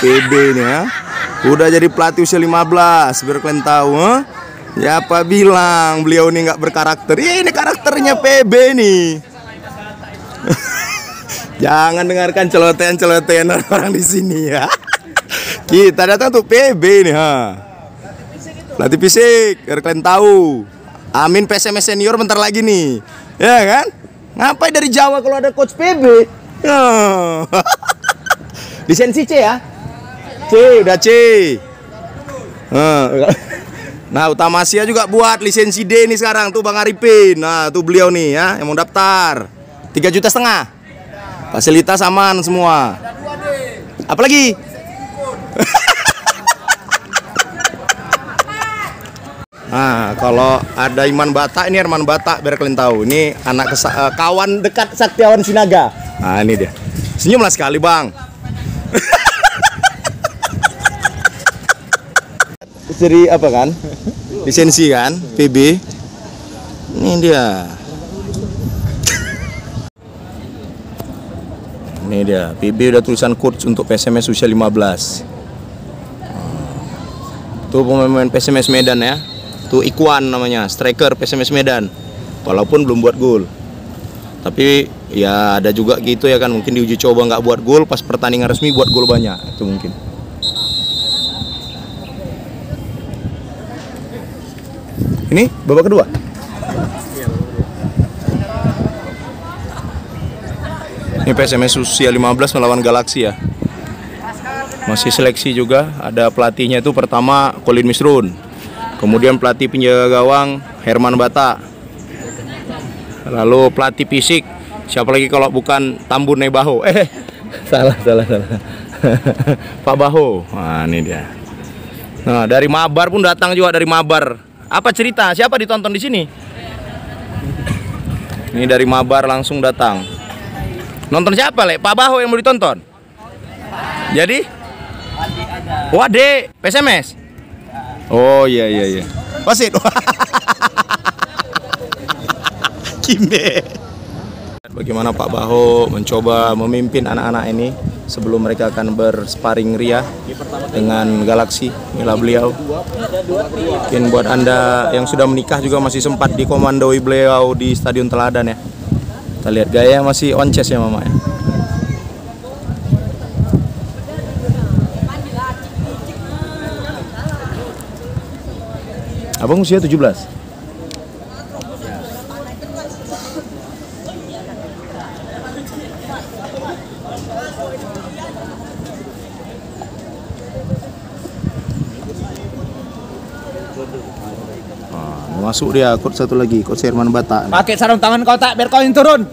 PB nih ya. Udah jadi pelatih usia 15 biar kalian tahu ha? Ya apa bilang beliau nih nggak berkarakter. Ya, ini karakternya PB nih. Jangan dengarkan celotehan-celotehan orang di sini ya. Kita datang tuh PB nih ha. Pelatih fisik biar kalian tahu. Amin PSMS senior bentar lagi nih. Ya kan? Ngapain dari Jawa kalau ada coach PB? Ya. Lisensi C ya? C, udah C. Nah, Nah, Utamasia juga buat lisensi D nih sekarang tuh Bang Arifin. Nah, tuh beliau nih ya yang mau daftar. 3 juta setengah. Fasilitas aman semua. Apalagi? Nah, kalau ada Iman Bata ini Herman Bata biar kalian tahu. Ini anak eh, kawan dekat Saktiawan Sinaga. Nah, ini dia. Senyumlah sekali, Bang. Dari apa kan? Lisensi kan? PB. Ini dia. Ini dia. PB udah tulisan coach untuk PSMS usia 15. Tuh pemain PSMS Medan ya. Tuh Ikwan namanya, striker PSMS Medan. Walaupun belum buat gol. Tapi ya ada juga gitu ya kan mungkin diuji coba nggak buat gol pas pertandingan resmi buat gol banyak itu mungkin. Ini babak kedua. Ini PSMS usia 15 melawan Galaxy ya. Masih seleksi juga, ada pelatihnya itu pertama Colin Misrun. Kemudian pelatih penjaga gawang Herman Bata. Lalu pelatih fisik siapa lagi kalau bukan Tambun Nebaho. Eh, salah salah salah. Pak Baho. Nah, ini dia. Nah, dari Mabar pun datang juga dari Mabar. Apa cerita? Siapa ditonton di sini? Ini dari Mabar langsung datang. Nonton siapa, Le? Pak Baho yang mau ditonton? Jadi? Wade, PSMS. Oh iya iya iya. Wasit. Kimbe. Bagaimana Pak Baho mencoba memimpin anak-anak ini sebelum mereka akan bersparing ria dengan Galaxy. Inilah beliau. Mungkin buat Anda yang sudah menikah juga masih sempat dikomandoi beliau di Stadion Teladan ya. Kita lihat gaya masih on chest ya Mama ya. Abang usia 17? Ah, masuk dia, coach satu lagi, coach Herman Bata. Pakai sarung tangan kau tak biar kau yang turun.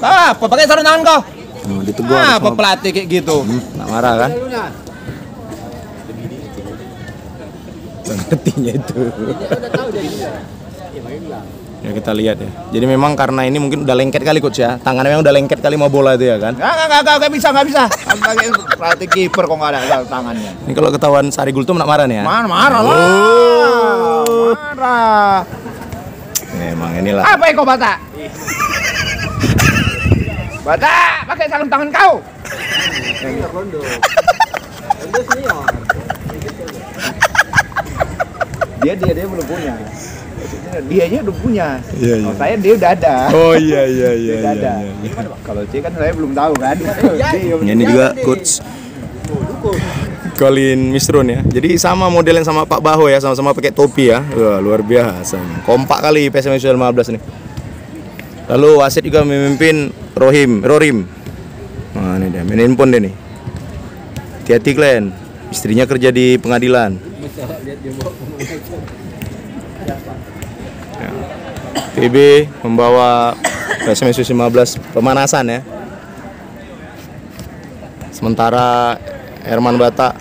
Ah, apa pakai sarung tangan kau? Oh, ditegur Ah, apa pelatih kayak gitu? Hmm, nak marah kan? Pengertinya itu. Ya kita lihat ya. Jadi memang karena ini mungkin udah lengket kali coach ya. Tangannya memang udah lengket kali mau bola itu ya kan. Enggak, enggak, enggak, enggak bisa, enggak bisa. Pakai pelatih kiper kok enggak ada tangannya. Ini kalau ketahuan Sari Gultum nak marah nih ya. Marah, marah lah. Oh. Marah. Memang inilah. Apa yang kau bata? Bata, pakai sarung tangan kau. Dia dia dia belum punya. Dia aja udah punya. Iya, iya. Kalau saya dia udah ada. Oh iya iya iya Dia udah iya. ada. iya. Kalau saya kan saya belum tahu kan. Dia Ini juga coach Colin Misrun ya. Jadi sama modelnya sama Pak Baho ya, sama-sama pakai topi ya. Wah, luar biasa. Kompak kali PSMS 15 nih. Lalu wasit juga memimpin Rohim, Rorim. Nah, ini dia, main handphone deh nih. Hati-hati Glenn. Istrinya kerja di pengadilan. PB membawa PSMS 15 pemanasan ya. Sementara Herman Bata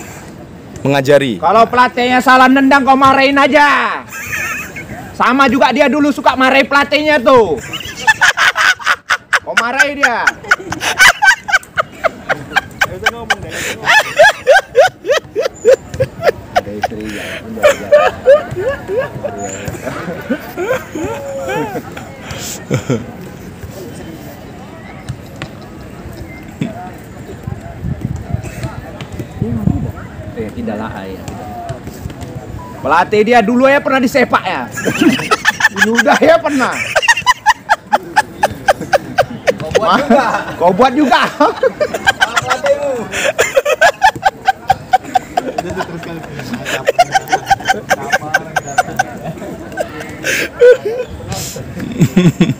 mengajari. Kalau pelatihnya salah nendang kau marahin aja. Sama juga dia dulu suka marahin pelatihnya tuh. Kau marahin dia. eh. Ya, Pelatih dia dulu ya pernah disepak ya. dulu udah ya pernah. Kau buat juga. Kau buat juga. Pelatihmu. Hehehe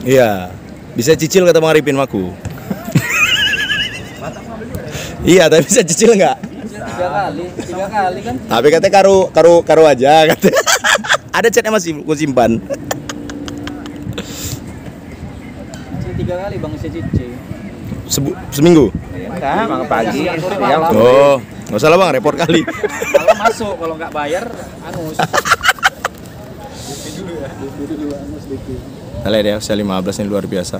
Iya. Bisa cicil kata Bang Arifin maku. iya, tapi bisa cicil nggak? Tiga kali, tiga kali kan. Tapi katanya karu karu karu aja katanya. Ada chatnya masih gue simpan. Tiga kali bang Cici. Sebu- seminggu. Enggak, makan pagi. Ya, Oh, nggak usah lah bang, repot kali. Kalau masuk, kalau nggak bayar, angus. Nah, lihat ya, usia 15 ini luar biasa.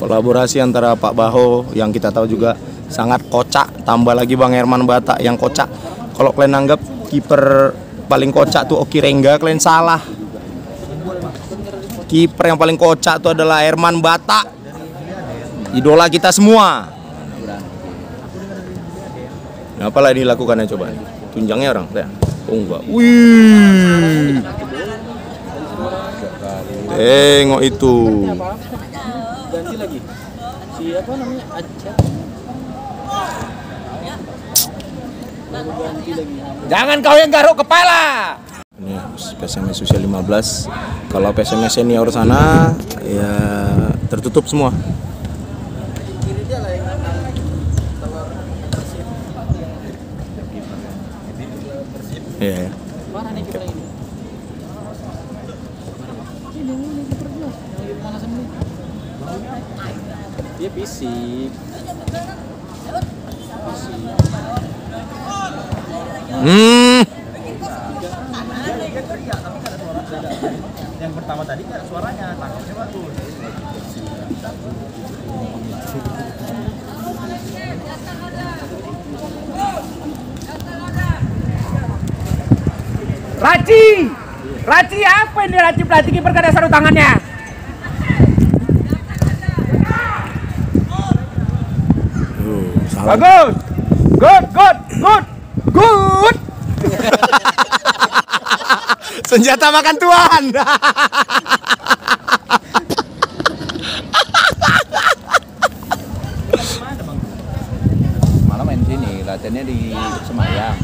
Kolaborasi antara Pak Baho yang kita tahu juga sangat kocak, tambah lagi Bang Herman Bata yang kocak. Kalau kalian anggap kiper paling kocak tuh Oki Rengga, kalian salah. Kiper yang paling kocak tuh adalah Herman Bata. Idola kita semua. Nah, apalah ini dilakukannya coba? Tunjangnya orang, lihat. Oh enggak. Wih. Tengok itu. Ganti lagi. Siapa namanya? Lagi. Jangan kau yang garuk kepala. Ini PSMS usia 15. Kalau PSMS senior sana ya tertutup semua. Iya. ya. Mana nih kiper ini? Kiper. Yang lagi pemanasan ini. Dia fisik. Fisik. Hmm. Yang pertama tadi kan suaranya tangkapnya bagus. Raci. Raci apa ini Raci pelatih kiper kada sarung tangannya? Salah. Bagus. Good, good, good. Good. Senjata makan tuan. Malah main sini, latihannya di Semayang.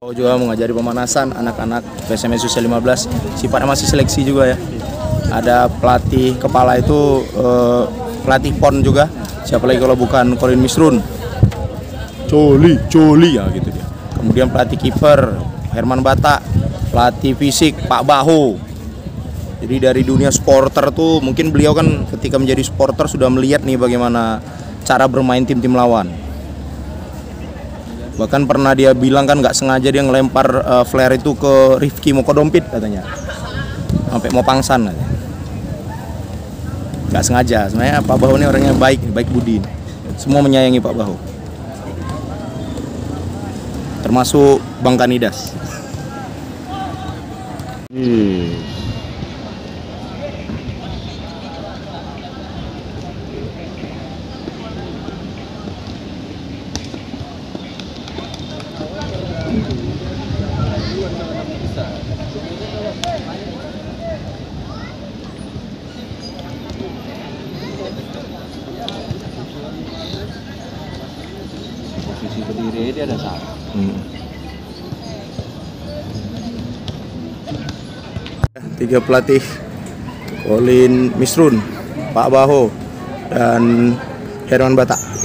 Oh juga mengajari pemanasan anak-anak PSMS usia 15 sifatnya masih seleksi juga ya. Ada pelatih kepala itu eh, pelatih pon juga. Siapa lagi kalau bukan Colin Misrun Coli Coli ya gitu dia. Kemudian pelatih kiper Herman Bata pelatih fisik Pak Baho jadi dari dunia supporter tuh mungkin beliau kan ketika menjadi supporter sudah melihat nih bagaimana cara bermain tim-tim lawan. Bahkan pernah dia bilang kan nggak sengaja dia ngelempar eh, flare itu ke Rifki Mokodompit katanya. Sampai mau pangsan katanya. nggak sengaja. Sebenarnya Pak Bahu ini orangnya baik baik budi. Semua menyayangi Pak Bahu termasuk Bang Kanidas Posisi berdiri dia ada salah. Hmm. Tiga pelatih Colin Misrun, Pak Baho, dan Herman Bata.